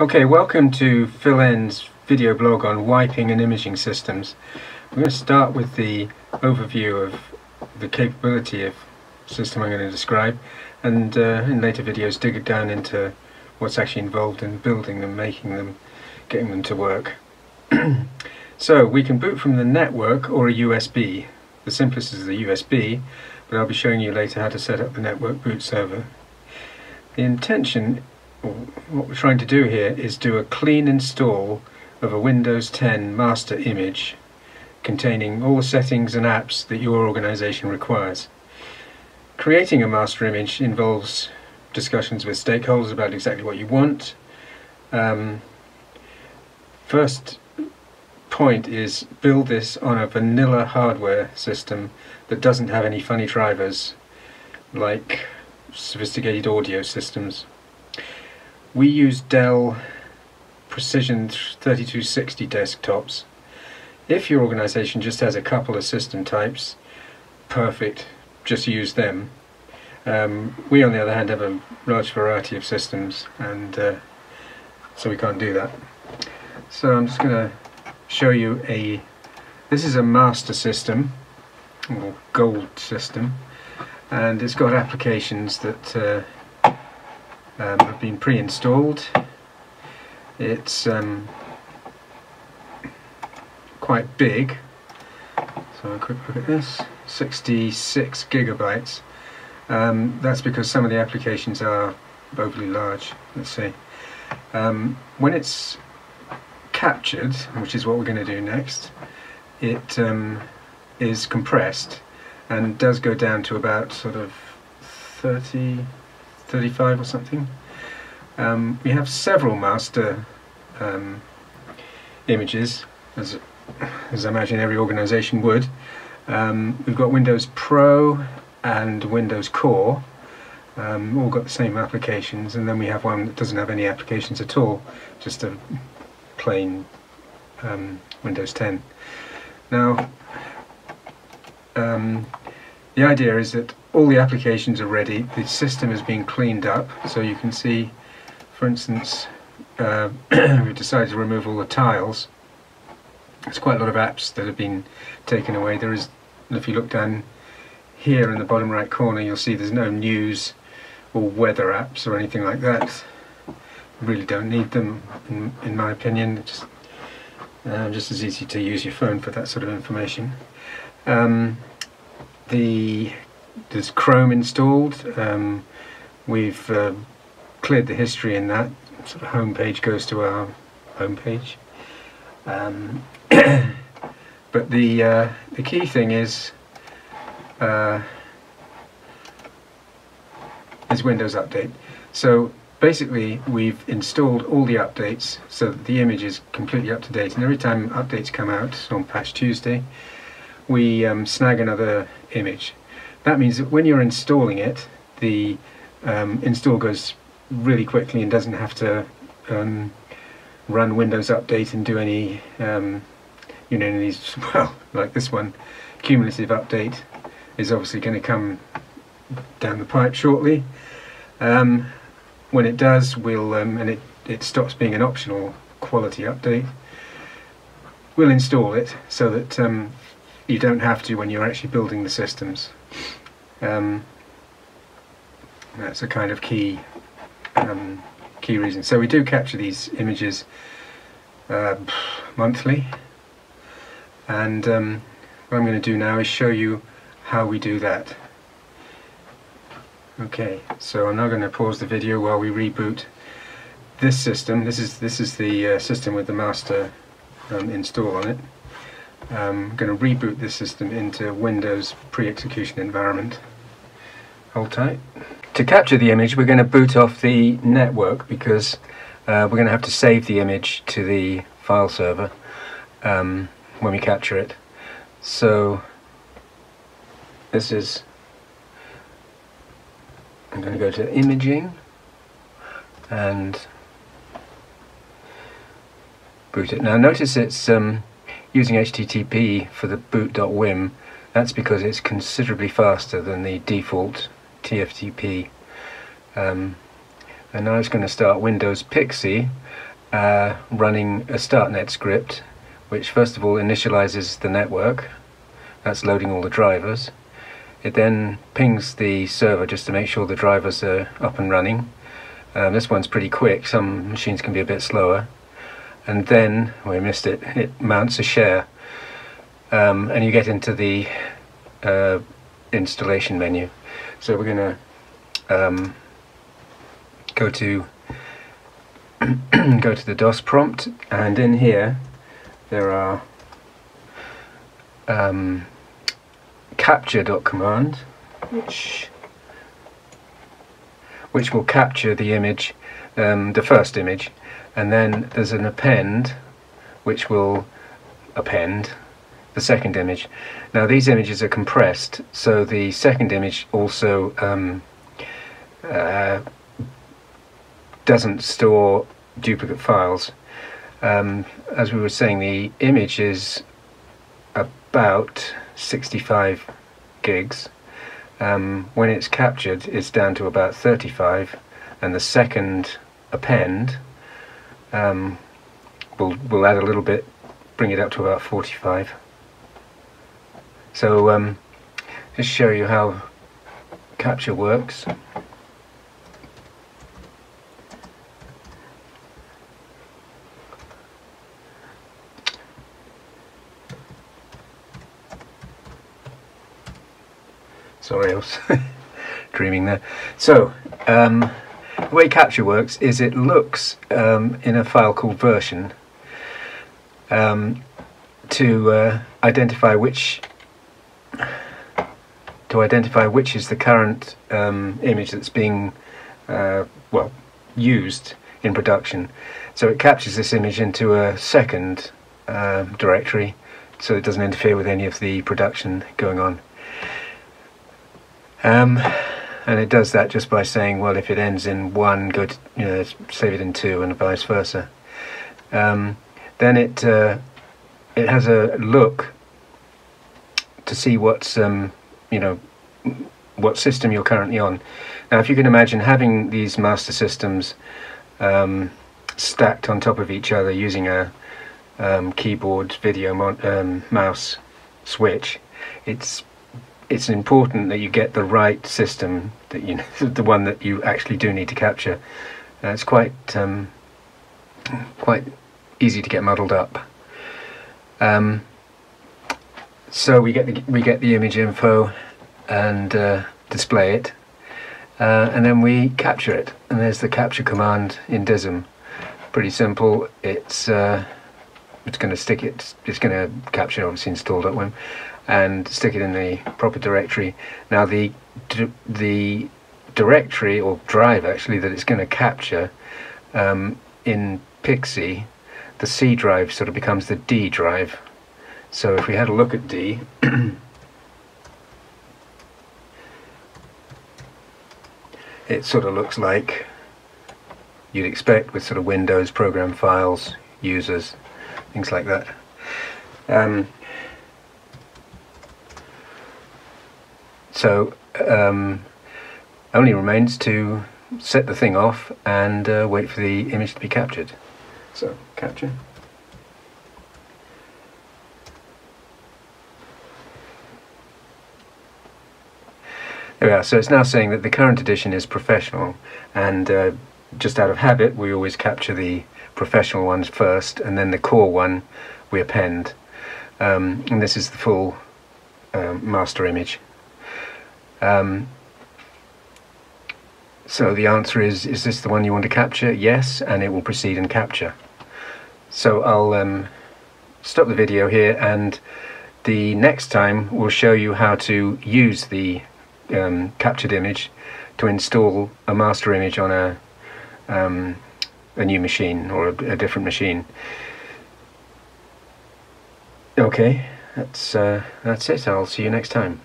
Okay, welcome to Phil N's video blog on wiping and imaging systems. We're going to start with the overview of the capability of system I'm going to describe and uh, in later videos dig it down into what's actually involved in building them, making them, getting them to work. so we can boot from the network or a USB. The simplest is the USB, but I'll be showing you later how to set up the network boot server. The intention what we're trying to do here is do a clean install of a Windows 10 master image containing all the settings and apps that your organization requires. Creating a master image involves discussions with stakeholders about exactly what you want. Um, first point is build this on a vanilla hardware system that doesn't have any funny drivers like sophisticated audio systems. We use Dell Precision 3260 desktops. If your organization just has a couple of system types, perfect, just use them. Um, we on the other hand have a large variety of systems and uh, so we can't do that. So I'm just going to show you a, this is a master system, or gold system, and it's got applications that uh, um, have been pre-installed. It's um, quite big, so a quick look at this, 66 gigabytes. Um, that's because some of the applications are overly large, let's see. Um, when it's captured, which is what we're going to do next, it um, is compressed and does go down to about sort of 30 35 or something. Um, we have several master um, images, as, as I imagine every organization would. Um, we've got Windows Pro and Windows Core, um, all got the same applications, and then we have one that doesn't have any applications at all, just a plain um, Windows 10. Now, um, the idea is that all the applications are ready, the system has been cleaned up, so you can see, for instance, uh, we've decided to remove all the tiles. There's quite a lot of apps that have been taken away. There is, if you look down here in the bottom right corner, you'll see there's no news or weather apps or anything like that. Really don't need them, in, in my opinion. Just, uh, just as easy to use your phone for that sort of information. Um, the there's Chrome installed. Um, we've uh, cleared the history in that. Sort of home page goes to our home page. Um, but the uh, the key thing is uh, is Windows Update. So basically we've installed all the updates so that the image is completely up to date and every time updates come out on patch Tuesday we um, snag another image that means that when you're installing it, the um, install goes really quickly and doesn't have to um, run Windows Update and do any, um, you know, these, well, like this one, cumulative update is obviously going to come down the pipe shortly. Um, when it does, we'll, um, and it, it stops being an optional quality update, we'll install it so that um, you don't have to when you're actually building the systems. Um, that's a kind of key um, key reason. So we do capture these images uh, monthly and um, what I'm going to do now is show you how we do that. Okay, so I'm now going to pause the video while we reboot this system. This is this is the uh, system with the master um, install on it. I'm going to reboot this system into Windows pre-execution environment. Hold tight. To capture the image we're going to boot off the network because uh, we're going to have to save the image to the file server um, when we capture it. So this is, I'm going to go to imaging and boot it. Now notice it's um, using HTTP for the boot.wim, that's because it's considerably faster than the default TFTP. Um, and now it's going to start Windows Pixie uh, running a StartNet script which first of all initializes the network that's loading all the drivers. It then pings the server just to make sure the drivers are up and running. Um, this one's pretty quick some machines can be a bit slower and then we missed it it mounts a share um, and you get into the uh, installation menu. So we're going to um, go to go to the DOS prompt and in here there are um, capture.command which which will capture the image um, the first image and then there's an append which will append the second image now these images are compressed so the second image also um, uh, doesn't store duplicate files. Um, as we were saying, the image is about 65 gigs. Um, when it's captured, it's down to about 35, and the second append um, will we'll add a little bit, bring it up to about 45. So um, just show you how capture works. Sorry, I was dreaming there. So, um, the way capture works is it looks um, in a file called version um, to uh, identify which to identify which is the current um, image that's being uh, well used in production. So it captures this image into a second uh, directory so it doesn't interfere with any of the production going on. Um, and it does that just by saying, well, if it ends in one, go to, you know, save it in two, and vice versa. Um, then it uh, it has a look to see what's um, you know what system you're currently on. Now, if you can imagine having these master systems um, stacked on top of each other using a um, keyboard, video, um, mouse switch, it's it's important that you get the right system that you the one that you actually do need to capture. Uh, it's quite um, quite easy to get muddled up. Um, so we get the we get the image info and uh, display it, uh, and then we capture it. And there's the capture command in DISM. Pretty simple. It's uh, it's going to stick it. It's going to capture obviously install.wim and stick it in the proper directory. Now the the directory or drive actually that it's going to capture um, in Pixie, the C drive sort of becomes the D drive. So if we had a look at D, it sort of looks like you'd expect with sort of Windows program files, users, things like that. Um, So um, only remains to set the thing off and uh, wait for the image to be captured. So capture. There we are. So it's now saying that the current edition is professional and uh, just out of habit we always capture the professional ones first and then the core one we append. Um, and this is the full um, master image. Um, so the answer is, is this the one you want to capture? Yes, and it will proceed and capture. So I'll um, stop the video here and the next time we'll show you how to use the um, captured image to install a master image on a, um, a new machine or a, a different machine. Okay, that's, uh, that's it. I'll see you next time.